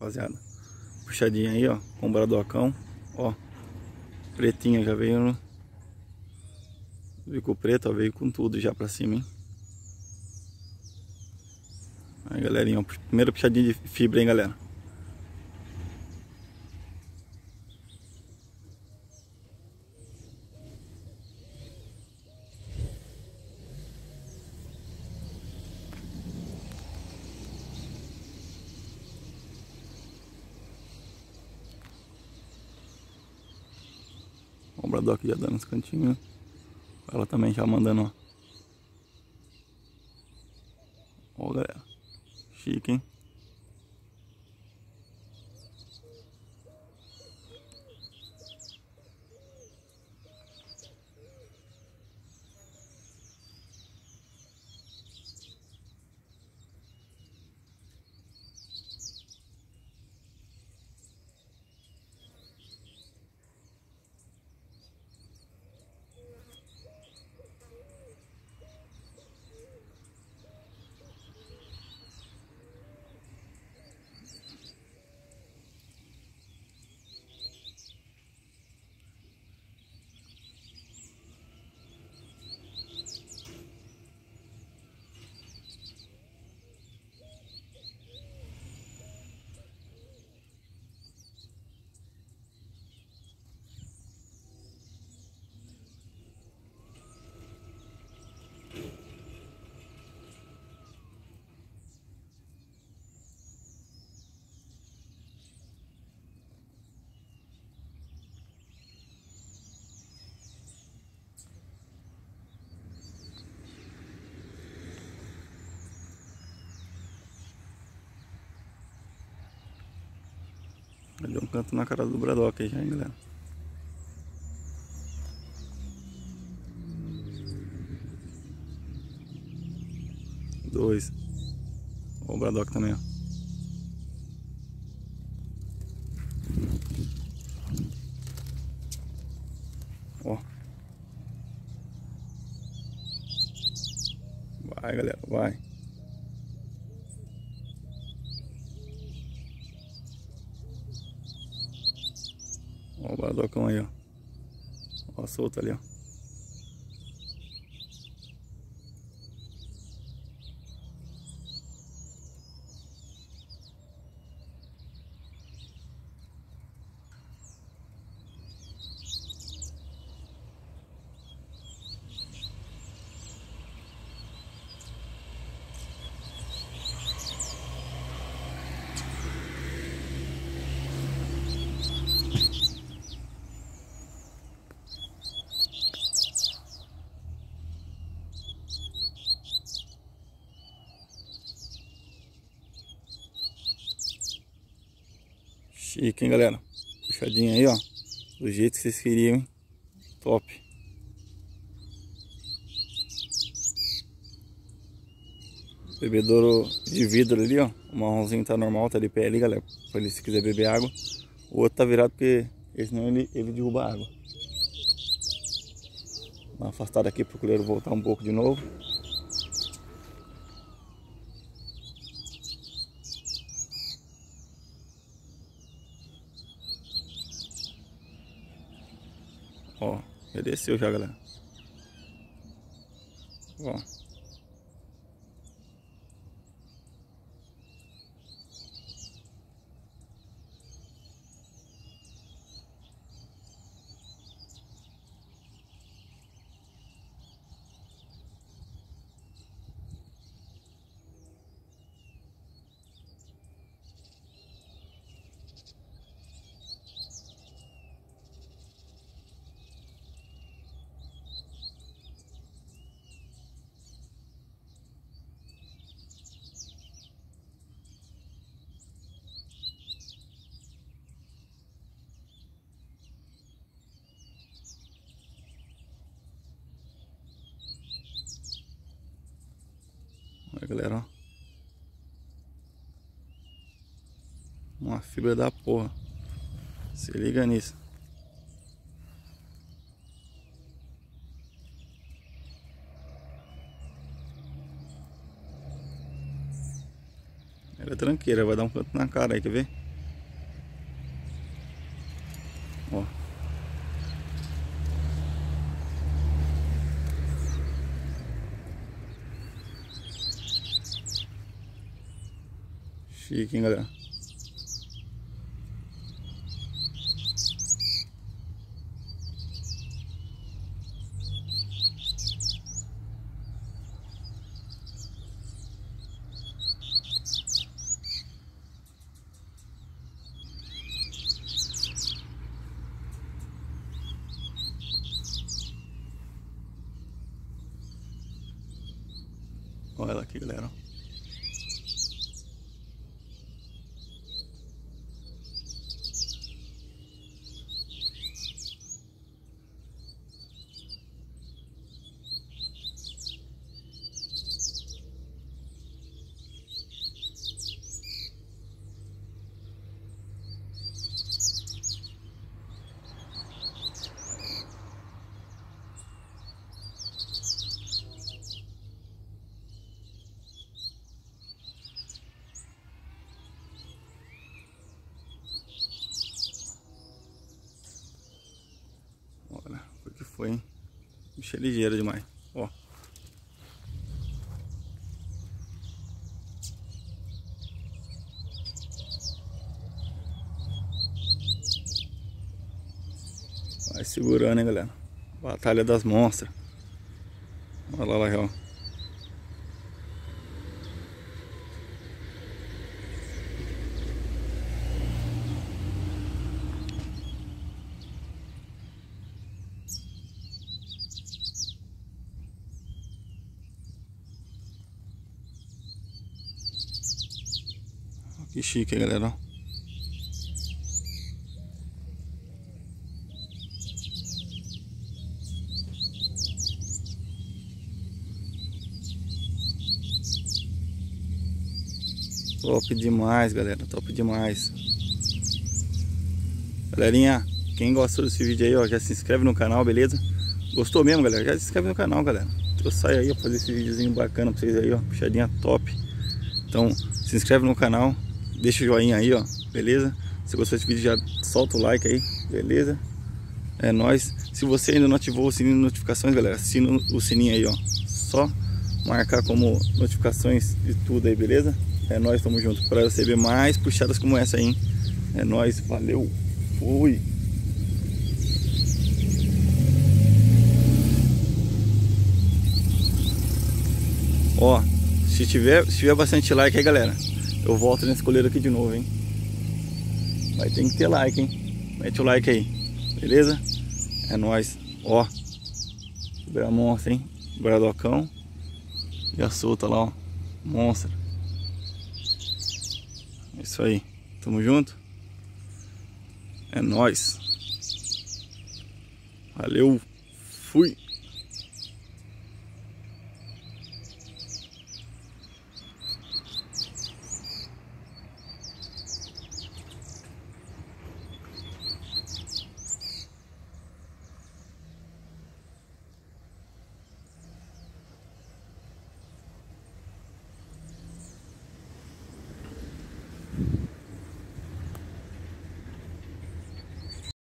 Rapaziada, puxadinha aí, ó, com o bradocão, ó, pretinha já veio no bico preto, ó, veio com tudo já pra cima, hein. Aí, galerinha, ó, primeiro puxadinha de fibra, hein, galera. O Bradock já dando os cantinhos. Ela também já mandando, ó. Ó, galera. Chique, hein? Deu um canto na cara do Bradock aí já, hein, galera. Dois. O Bradock também, ó. Ó. Vai, galera, vai. Ó o badocão aí, ó. Ó, solto ali, ó. Chique, hein, galera? Puxadinha aí, ó. Do jeito que vocês queriam, hein? Top. Bebedouro de vidro ali, ó. O marronzinho tá normal, tá de pé ali, galera. Pra ele se quiser beber água. O outro tá virado porque senão ele, ele derruba a água. Uma afastada aqui pro coleiro voltar um pouco de novo. Ó, já desceu já, galera. Olha galera, ó. Uma fibra da porra. Se liga nisso. Ela é tranqueira, vai dar um canto na cara aí, quer ver? Ó. Chique, hein, galera? Olha ela aqui, galera. Olha, o que foi, hein? Bicho é ligeiro demais. Ó. Vai segurando, hein, galera. Batalha das monstras. Olha lá, lá, ó. Que chique, galera. Top demais, galera. Top demais. Galerinha, quem gostou desse vídeo aí, ó, já se inscreve no canal, beleza? Gostou mesmo, galera? Já se inscreve no canal, galera. Eu saio aí, ó, fazer esse videozinho bacana pra vocês aí, ó. Puxadinha top. Então, se inscreve no canal, deixa o joinha aí, ó, beleza? Se gostou desse vídeo, já solta o like aí, beleza? É nóis. Se você ainda não ativou o sininho de notificações, galera, assina o sininho aí, ó. Só marcar como notificações de tudo aí, beleza? É nóis, tamo junto. Para receber mais puxadas como essa aí, hein? É nóis, valeu, fui! Ó, se tiver, se tiver bastante like aí, galera, eu volto nesse coleiro aqui de novo, hein? Vai ter que ter like, hein? Mete o like aí, beleza? É nóis. Ó, a monstra, hein? Bradocão. E a solta lá, ó. Monstra. É isso aí. Tamo junto? É nóis. Valeu. Fui.